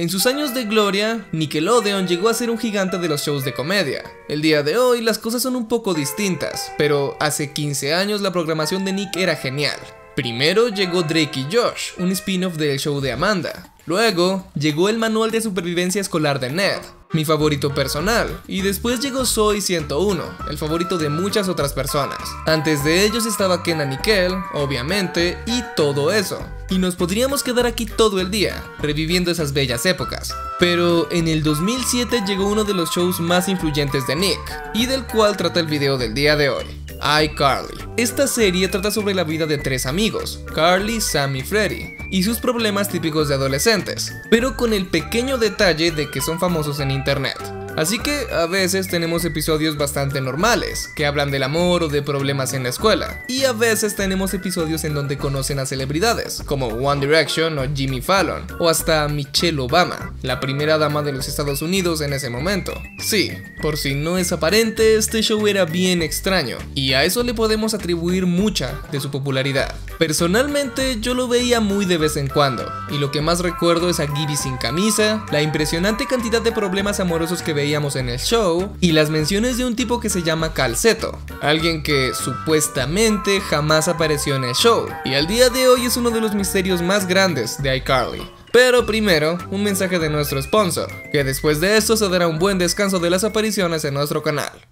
En sus años de gloria, Nickelodeon llegó a ser un gigante de los shows de comedia. El día de hoy las cosas son un poco distintas, pero hace 15 años la programación de Nick era genial. Primero llegó Drake y Josh, un spin-off del show de Amanda. Luego llegó el manual de supervivencia escolar de Ned, mi favorito personal, y después llegó Soy 101, el favorito de muchas otras personas. Antes de ellos estaba Kenan Nickel, obviamente, y todo eso. Y nos podríamos quedar aquí todo el día, reviviendo esas bellas épocas. Pero en el 2007 llegó uno de los shows más influyentes de Nick, y del cual trata el video del día de hoy iCarly. Esta serie trata sobre la vida de tres amigos, Carly, Sam y Freddy, y sus problemas típicos de adolescentes, pero con el pequeño detalle de que son famosos en internet. Así que a veces tenemos episodios bastante normales, que hablan del amor o de problemas en la escuela. Y a veces tenemos episodios en donde conocen a celebridades, como One Direction o Jimmy Fallon, o hasta Michelle Obama, la primera dama de los Estados Unidos en ese momento. Sí, por si no es aparente, este show era bien extraño, y a eso le podemos atribuir mucha de su popularidad. Personalmente yo lo veía muy de vez en cuando, y lo que más recuerdo es a Gibby sin camisa, la impresionante cantidad de problemas amorosos que veía en el show y las menciones de un tipo que se llama Calceto, alguien que supuestamente jamás apareció en el show y al día de hoy es uno de los misterios más grandes de iCarly. Pero primero, un mensaje de nuestro sponsor, que después de esto se dará un buen descanso de las apariciones en nuestro canal.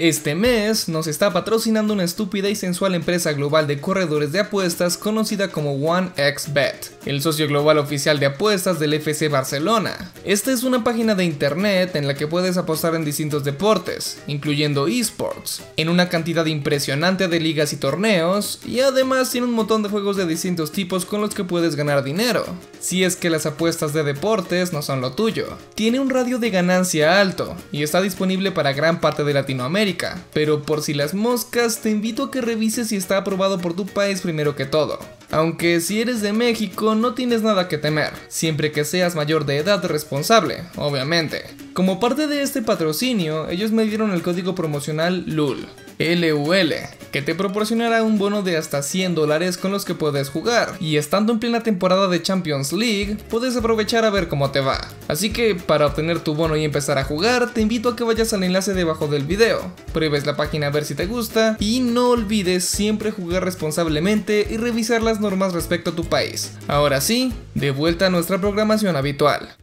Este mes nos está patrocinando una estúpida y sensual empresa global de corredores de apuestas conocida como OneXBet, el socio global oficial de apuestas del FC Barcelona. Esta es una página de internet en la que puedes apostar en distintos deportes, incluyendo esports, en una cantidad impresionante de ligas y torneos, y además tiene un montón de juegos de distintos tipos con los que puedes ganar dinero, si es que las apuestas de deportes no son lo tuyo. Tiene un radio de ganancia alto y está disponible para gran parte de Latinoamérica pero por si las moscas te invito a que revises si está aprobado por tu país primero que todo. Aunque si eres de México no tienes nada que temer, siempre que seas mayor de edad responsable, obviamente. Como parte de este patrocinio, ellos me dieron el código promocional LUL, LUL, que te proporcionará un bono de hasta 100 dólares con los que puedes jugar. Y estando en plena temporada de Champions League, puedes aprovechar a ver cómo te va. Así que para obtener tu bono y empezar a jugar, te invito a que vayas al enlace debajo del video, pruebes la página a ver si te gusta y no olvides siempre jugar responsablemente y revisar las normas respecto a tu país. Ahora sí, de vuelta a nuestra programación habitual.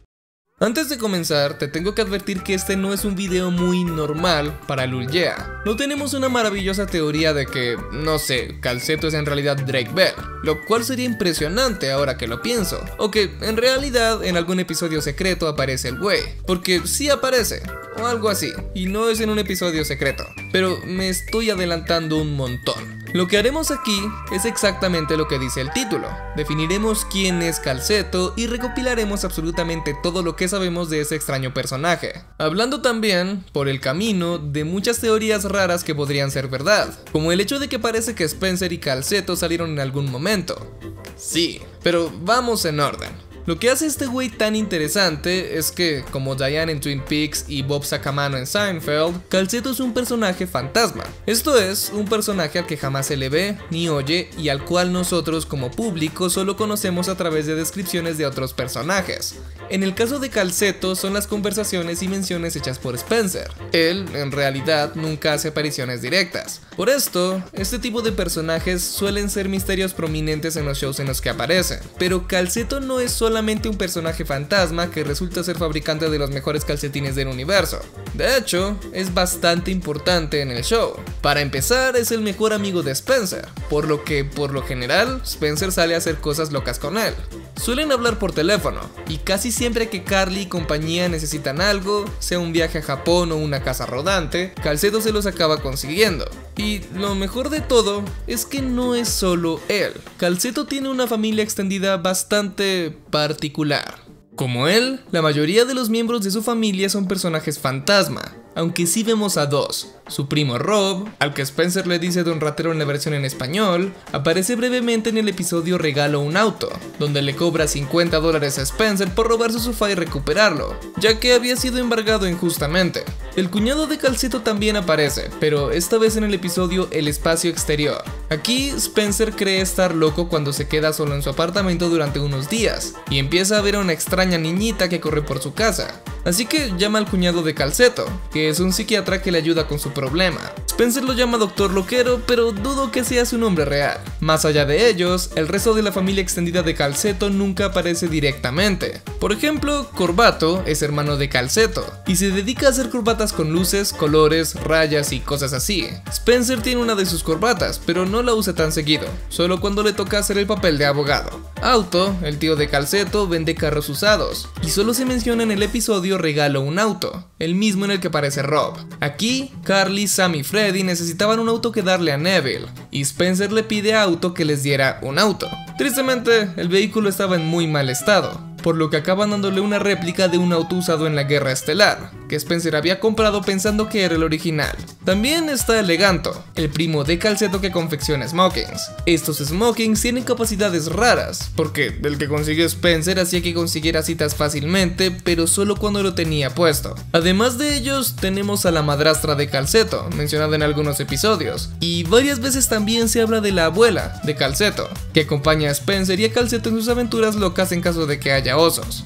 Antes de comenzar, te tengo que advertir que este no es un video muy normal para Luljea. No tenemos una maravillosa teoría de que, no sé, Calceto es en realidad Drake Bell, lo cual sería impresionante ahora que lo pienso, o que en realidad en algún episodio secreto aparece el güey, porque sí aparece, o algo así, y no es en un episodio secreto, pero me estoy adelantando un montón. Lo que haremos aquí es exactamente lo que dice el título. Definiremos quién es Calceto y recopilaremos absolutamente todo lo que sabemos de ese extraño personaje. Hablando también, por el camino, de muchas teorías raras que podrían ser verdad, como el hecho de que parece que Spencer y Calceto salieron en algún momento. Sí, pero vamos en orden. Lo que hace este güey tan interesante es que, como Diane en Twin Peaks y Bob Sacamano en Seinfeld, Calceto es un personaje fantasma. Esto es, un personaje al que jamás se le ve ni oye y al cual nosotros como público solo conocemos a través de descripciones de otros personajes. En el caso de Calceto son las conversaciones y menciones hechas por Spencer. Él, en realidad, nunca hace apariciones directas. Por esto, este tipo de personajes suelen ser misterios prominentes en los shows en los que aparecen. Pero Calceto no es solamente un personaje fantasma que resulta ser fabricante de los mejores calcetines del universo. De hecho, es bastante importante en el show. Para empezar, es el mejor amigo de Spencer, por lo que, por lo general, Spencer sale a hacer cosas locas con él. Suelen hablar por teléfono, y casi siempre que Carly y compañía necesitan algo, sea un viaje a Japón o una casa rodante, Calcedo se los acaba consiguiendo. Y lo mejor de todo es que no es solo él. Calceto tiene una familia extendida bastante particular. Como él, la mayoría de los miembros de su familia son personajes fantasma, aunque sí vemos a dos, Su primo Rob, al que Spencer le dice Don Ratero en la versión en español, aparece brevemente en el episodio Regalo un auto, donde le cobra 50 dólares a Spencer por robar su sofá y recuperarlo, ya que había sido embargado injustamente. El cuñado de Calceto también aparece, pero esta vez en el episodio El espacio exterior. Aquí Spencer cree estar loco cuando se queda solo en su apartamento durante unos días, y empieza a ver a una extraña niñita que corre por su casa. Así que llama al cuñado de Calceto, que es un psiquiatra que le ayuda con su problema. Spencer lo llama Doctor Loquero, pero dudo que sea su nombre real. Más allá de ellos, el resto de la familia extendida de Calceto nunca aparece directamente. Por ejemplo, Corbato es hermano de Calceto, y se dedica a hacer corbatas con luces, colores, rayas y cosas así. Spencer tiene una de sus corbatas, pero no la usa tan seguido, solo cuando le toca hacer el papel de abogado. Auto, el tío de Calceto, vende carros usados, y solo se menciona en el episodio regalo un auto, el mismo en el que aparece Rob. Aquí, Carly, Sam y Necesitaban un auto que darle a Neville, y Spencer le pide a Auto que les diera un auto. Tristemente, el vehículo estaba en muy mal estado, por lo que acaban dándole una réplica de un auto usado en la Guerra Estelar, que Spencer había comprado pensando que era el original. También está Eleganto, el primo de Calceto que confecciona smokings. Estos smokings tienen capacidades raras, porque el que consiguió Spencer hacía que consiguiera citas fácilmente, pero solo cuando lo tenía puesto. Además de ellos, tenemos a la madrastra de Calceto, mencionada en algunos episodios, y varias veces también se habla de la abuela de Calceto, que acompaña a Spencer y a Calceto en sus aventuras locas en caso de que haya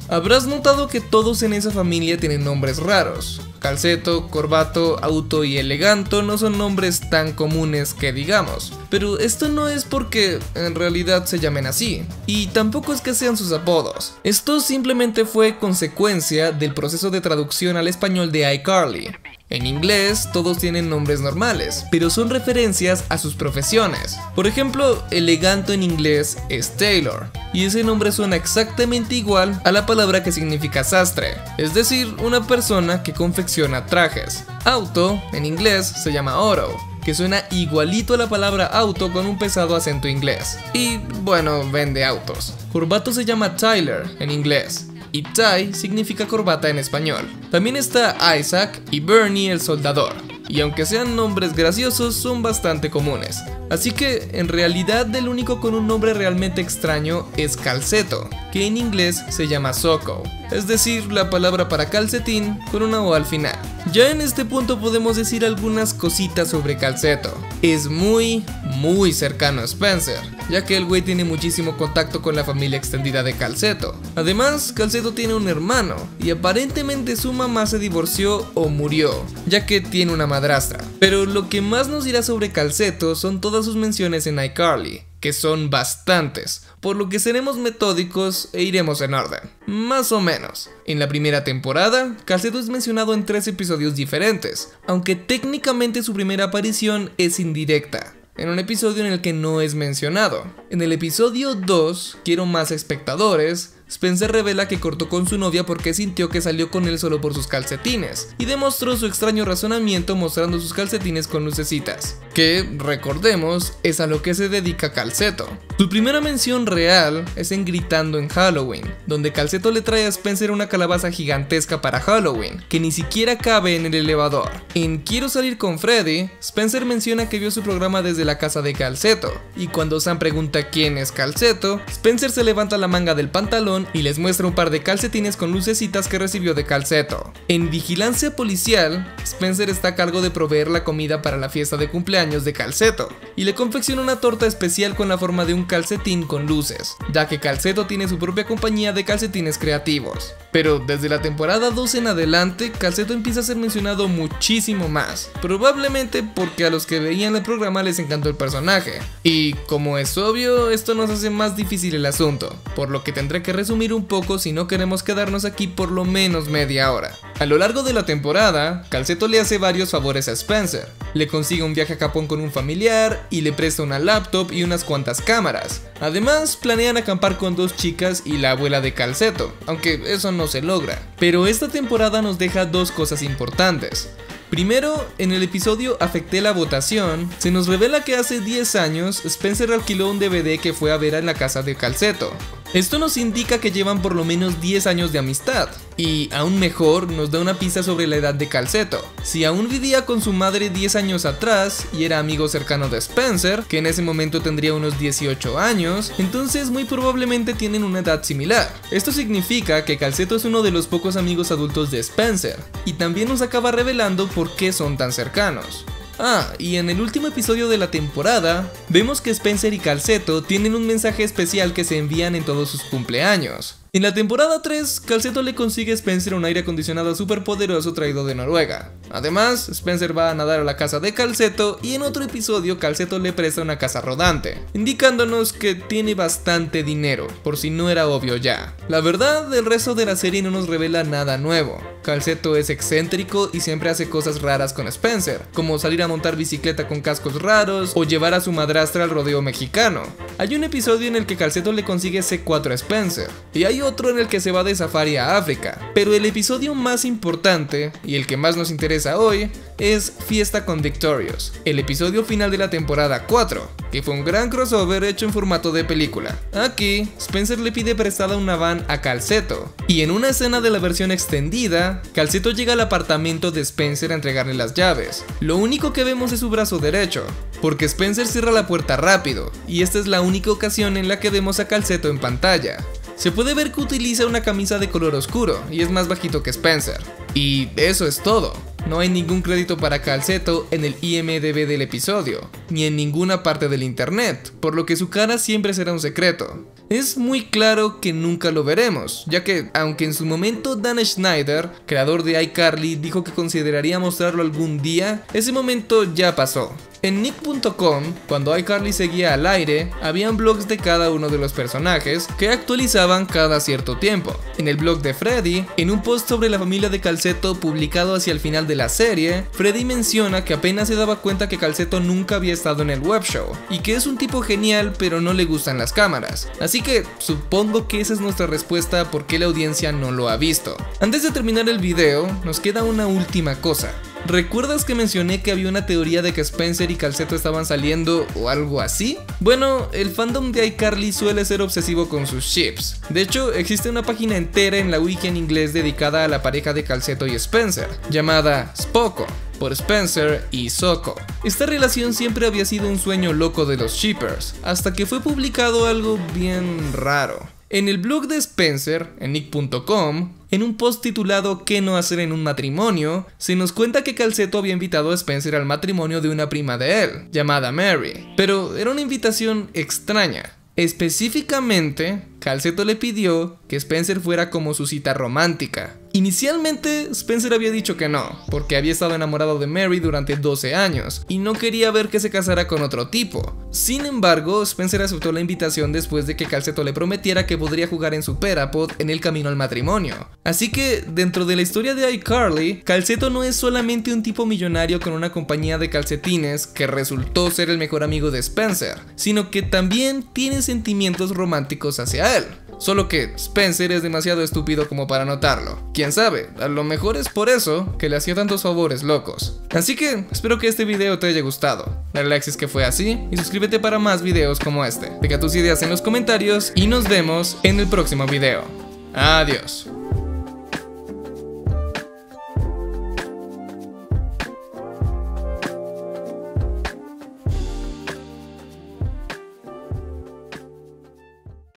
Habrás notado que todos en esa familia tienen nombres raros. Calceto, Corbato, Auto y Eleganto no son nombres tan comunes que digamos, pero esto no es porque en realidad se llamen así, y tampoco es que sean sus apodos. Esto simplemente fue consecuencia del proceso de traducción al español de iCarly. En inglés todos tienen nombres normales, pero son referencias a sus profesiones. Por ejemplo, eleganto en inglés es Taylor, y ese nombre suena exactamente igual a la palabra que significa sastre, es decir, una persona que confecciona trajes. Auto en inglés se llama auto, que suena igualito a la palabra auto con un pesado acento inglés. Y bueno, vende autos. Corbato se llama Tyler en inglés, y Ty significa corbata en español. También está Isaac y Bernie el soldador, y aunque sean nombres graciosos son bastante comunes. Así que en realidad el único con un nombre realmente extraño es Calceto, que en inglés se llama Soko, es decir, la palabra para calcetín con una O al final. Ya en este punto podemos decir algunas cositas sobre Calceto. Es muy, muy cercano a Spencer, ya que el güey tiene muchísimo contacto con la familia extendida de Calceto. Además, Calceto tiene un hermano, y aparentemente su mamá se divorció o murió, ya que tiene una madrastra. Pero lo que más nos dirá sobre Calceto son todas sus menciones en iCarly, que son bastantes, por lo que seremos metódicos e iremos en orden. Más o menos. En la primera temporada, Calceto es mencionado en tres episodios diferentes, aunque técnicamente su primera aparición es indirecta, en un episodio en el que no es mencionado. En el episodio 2, Quiero más espectadores, Spencer revela que cortó con su novia porque sintió que salió con él solo por sus calcetines, y demostró su extraño razonamiento mostrando sus calcetines con lucecitas, que, recordemos, es a lo que se dedica Calceto. Su primera mención real es en Gritando en Halloween, donde Calceto le trae a Spencer una calabaza gigantesca para Halloween, que ni siquiera cabe en el elevador. En Quiero salir con Freddy, Spencer menciona que vio su programa desde la casa de Calceto, y cuando Sam pregunta quién es Calceto, Spencer se levanta la manga del pantalón y les muestra un par de calcetines con lucecitas que recibió de Calceto. En vigilancia policial, Spencer está a cargo de proveer la comida para la fiesta de cumpleaños de Calceto, y le confecciona una torta especial con la forma de un calcetín con luces, ya que Calceto tiene su propia compañía de calcetines creativos. Pero desde la temporada 2 en adelante, Calceto empieza a ser mencionado muchísimo más, probablemente porque a los que veían el programa les encantó el personaje. Y como es obvio, esto nos hace más difícil el asunto, por lo que tendré que resumir un poco si no queremos quedarnos aquí por lo menos media hora. A lo largo de la temporada, Calceto le hace varios favores a Spencer. Le consigue un viaje a Japón con un familiar y le presta una laptop y unas cuantas cámaras. Además, planean acampar con dos chicas y la abuela de Calceto, aunque eso no se logra. Pero esta temporada nos deja dos cosas importantes. Primero, en el episodio Afecté la votación, se nos revela que hace 10 años Spencer alquiló un DVD que fue a ver en la casa de Calceto. Esto nos indica que llevan por lo menos 10 años de amistad. Y aún mejor, nos da una pista sobre la edad de Calceto. Si aún vivía con su madre 10 años atrás y era amigo cercano de Spencer, que en ese momento tendría unos 18 años, entonces muy probablemente tienen una edad similar. Esto significa que Calceto es uno de los pocos amigos adultos de Spencer, y también nos acaba revelando por qué son tan cercanos. Ah, y en el último episodio de la temporada, vemos que Spencer y Calceto tienen un mensaje especial que se envían en todos sus cumpleaños. En la temporada 3, Calceto le consigue a Spencer un aire acondicionado super poderoso traído de Noruega. Además, Spencer va a nadar a la casa de Calceto y en otro episodio Calceto le presta una casa rodante, indicándonos que tiene bastante dinero, por si no era obvio ya. La verdad, el resto de la serie no nos revela nada nuevo. Calceto es excéntrico y siempre hace cosas raras con Spencer, como salir a montar bicicleta con cascos raros o llevar a su madrastra al rodeo mexicano. Hay un episodio en el que Calceto le consigue C4 a Spencer, y hay otro en el que se va de safari a África. Pero el episodio más importante, y el que más nos interesa hoy, es Fiesta con Victorious, el episodio final de la temporada 4, que fue un gran crossover hecho en formato de película. Aquí, Spencer le pide prestada una van a Calceto, y en una escena de la versión extendida, Calceto llega al apartamento de Spencer a entregarle las llaves. Lo único que vemos es su brazo derecho, porque Spencer cierra la puerta rápido, y esta es la única ocasión en la que vemos a Calceto en pantalla. Se puede ver que utiliza una camisa de color oscuro y es más bajito que Spencer. Y eso es todo. No hay ningún crédito para Calceto en el IMDB del episodio, ni en ninguna parte del internet, por lo que su cara siempre será un secreto. Es muy claro que nunca lo veremos, ya que, aunque en su momento Dan Schneider, creador de iCarly, dijo que consideraría mostrarlo algún día, ese momento ya pasó. En nick.com, cuando iCarly seguía al aire, habían blogs de cada uno de los personajes que actualizaban cada cierto tiempo. En el blog de Freddy, en un post sobre la familia de Calceto publicado hacia el final de la serie, Freddy menciona que apenas se daba cuenta que Calceto nunca había estado en el web show y que es un tipo genial pero no le gustan las cámaras. Así que supongo que esa es nuestra respuesta a por qué la audiencia no lo ha visto. Antes de terminar el video, nos queda una última cosa. ¿Recuerdas que mencioné que había una teoría de que Spencer y Calceto estaban saliendo o algo así? Bueno, el fandom de iCarly suele ser obsesivo con sus ships. De hecho, existe una página entera en la wiki en inglés dedicada a la pareja de Calceto y Spencer, llamada Spoko por Spencer y Soko. Esta relación siempre había sido un sueño loco de los shippers, hasta que fue publicado algo bien raro. En el blog de Spencer, en nick.com, en un post titulado ¿Qué no hacer en un matrimonio?, se nos cuenta que Calceto había invitado a Spencer al matrimonio de una prima de él, llamada Mary, pero era una invitación extraña. Específicamente, Calceto le pidió que Spencer fuera como su cita romántica. Inicialmente, Spencer había dicho que no, porque había estado enamorado de Mary durante 12 años y no quería ver que se casara con otro tipo. Sin embargo, Spencer aceptó la invitación después de que Calceto le prometiera que podría jugar en su Perapod en el camino al matrimonio. Así que, dentro de la historia de iCarly, Calceto no es solamente un tipo millonario con una compañía de calcetines que resultó ser el mejor amigo de Spencer, sino que también tiene sentimientos románticos hacia él. Solo que Spencer es demasiado estúpido como para notarlo. Quién sabe, a lo mejor es por eso que le hacía tantos favores locos. Así que espero que este video te haya gustado. Dale like si es que fue así y suscríbete para más videos como este. Deja tus ideas en los comentarios y nos vemos en el próximo video. Adiós.